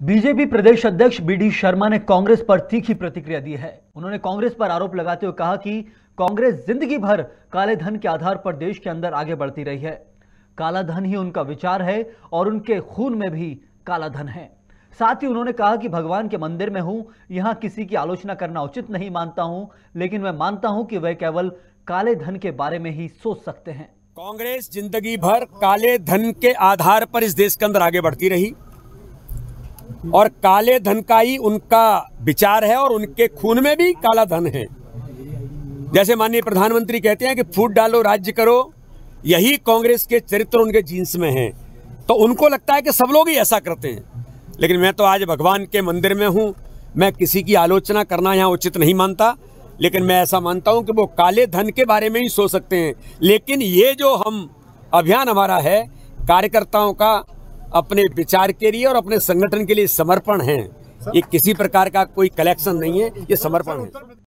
BJP प्रदेश अध्यक्ष BD Sharma ने कांग्रेस पर तीखी प्रतिक्रिया दी है। उन्होंने कांग्रेस पर आरोप लगाते हुए कहा कि कांग्रेस ज़िंदगी भर काले धन के आधार पर देश के अंदर आगे बढ़ती रही है। काला धन ही उनका विचार है और उनके खून में भी काला धन है। साथ ही उन्होंने कहा कि भगवान के मंदिर में हूँ, यहाँ किसी की आलोचना करना उचित नहीं मानता हूँ, लेकिन मैं मानता हूँ कि वह केवल काले धन के बारे में ही सोच सकते हैं। कांग्रेस ज़िंदगी भर काले धन के आधार पर इस देश के अंदर आगे बढ़ती रही। और काले धन का ही उनका विचार है और उनके खून में भी काला धन है। जैसे माननीय प्रधानमंत्री कहते हैं कि फूट डालो, राज्य करो, यही कांग्रेस के चरित्र उनके जीन्स में है। तो उनको लगता है कि सब लोग ही ऐसा करते हैं। लेकिन मैं तो आज भगवान के मंदिर में हूँ, मैं किसी की आलोचना करना यहाँ उचित नहीं मानता, लेकिन मैं ऐसा मानता हूँ कि वो काले धन के बारे में ही सोच सकते हैं। लेकिन ये जो हम अभियान हमारा है, कार्यकर्ताओं का अपने विचार के लिए और अपने संगठन के लिए समर्पण है। ये किसी प्रकार का कोई कलेक्शन नहीं है ये समर्पण है।